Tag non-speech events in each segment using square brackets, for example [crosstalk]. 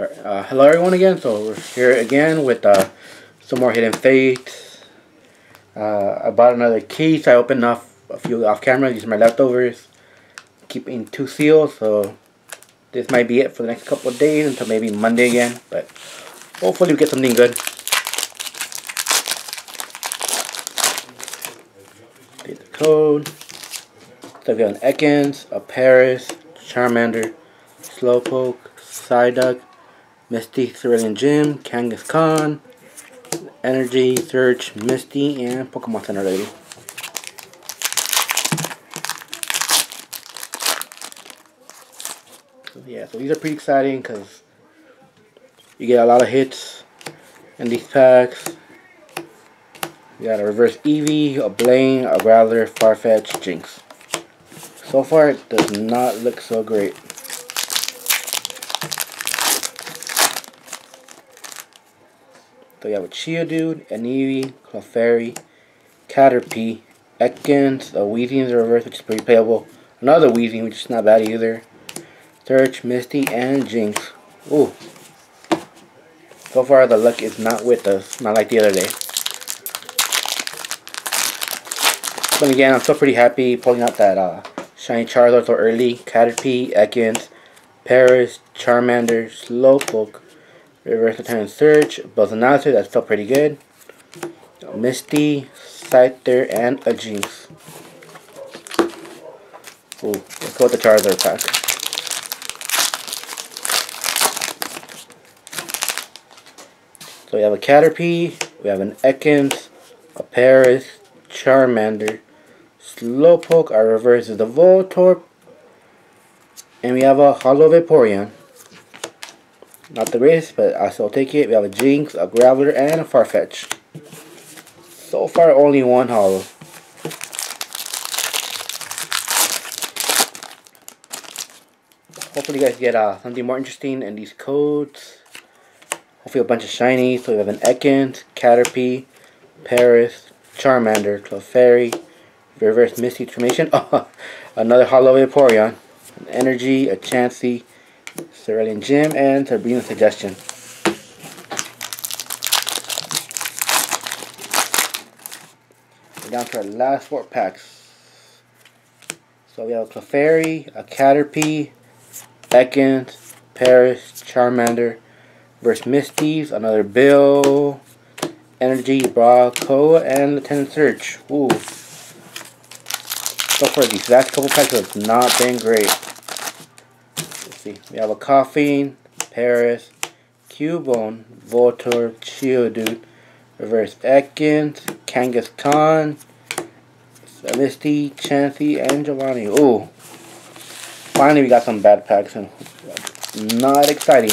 Uh, hello everyone again. So we're here again with uh, some more Hidden Fates. Uh, I bought another case. I opened off a few off camera. These are my leftovers. Keeping two seals. So this might be it for the next couple of days until maybe Monday again. But hopefully we get something good. Get the code. So we have an Ekans, a Paras, Charmander, Slowpoke, Psyduck, Misty, Cerulean Gym, Kangaskhan, Energy, Search, Misty, and Pokemon Center Lady. So yeah, so these are pretty exciting because you get a lot of hits in these packs. You got a reverse Eevee, a Blaine, a Growler, Farfetch, Jynx. So far, it does not look so great. So you have a Geodude, an Eevee, Clefairy, Caterpie, Ekans, a Weezing in the reverse, which is pretty playable. Another Weezing, which is not bad either. Search, Misty, and Jynx. Ooh. So far, the luck is not with us, not like the other day. But again, I'm still pretty happy pulling out that uh, Shiny Charizard so early. Caterpie, Ekans, Paras, Charmander, Slowpoke, Reverse Return Search, Buzzanator, that's still pretty good. Misty, Scyther, and a Jynx. Ooh, let's go with the Charizard pack. So we have a Caterpie, we have an Ekans, a Paras, Charmander, Slowpoke, our reverse is the Voltorb, and we have a Holo Vaporeon. Not the greatest, but I still take it. We have a Jynx, a Graveler, and a Farfetch. So far, only one holo. Hopefully you guys get uh, something more interesting in these codes. Hopefully a bunch of shinies. So we have an Ekans, Caterpie, Paras, Charmander, Clefairy, Reverse Misty Transformation, [laughs] another Holo Vaporeon, an Energy, a Chansey, Cerulean Gym, and Sabrina Suggestion. We're down to our last four packs. So we have a Clefairy, a Caterpie, Ekans, Paras, Charmander, versus Misty's, another Bill, Energy, Bra, Braco, and Lieutenant Surge. Ooh. So far, these last couple packs have not been great see. We have a Koffing, Paras, Cubone, Voltor, Geodude, Reverse Ekans, Kangaskhan, Misty, Chansey, and Giovanni. Oh, finally we got some bad packs and not exciting.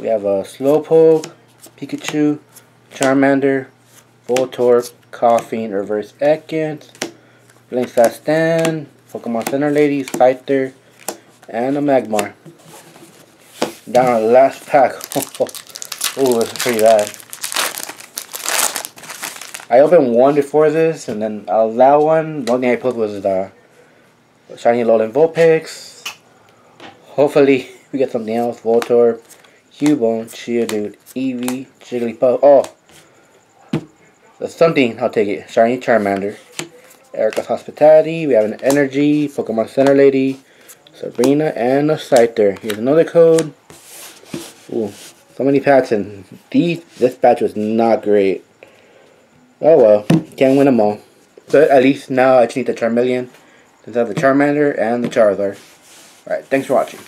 We have a Slowpoke, Pikachu, Charmander, Voltorb, Koffing, Reverse Ekans, Link Fast Stand, Pokemon Center Lady, Scyther, and a Magmar. Down our last pack. [laughs] oh, this is pretty bad. I opened one before this, and then uh, that one, the only thing I put was the Shiny Alolan Vulpix. Hopefully, [laughs] we get something else. Voltorb, Cubone, Geodude, Eevee, Jigglypuff. Oh! That's something, I'll take it. Shiny Charmander. Erika's Hospitality. We have an Energy, Pokemon Center Lady, Sabrina, and a Scyther. Here's another code. Ooh, so many packs, and these, this batch was not great. Oh well, can't win them all. But at least now I just need the Charmeleon, since I have the Charmander and the Charizard. Alright, thanks for watching.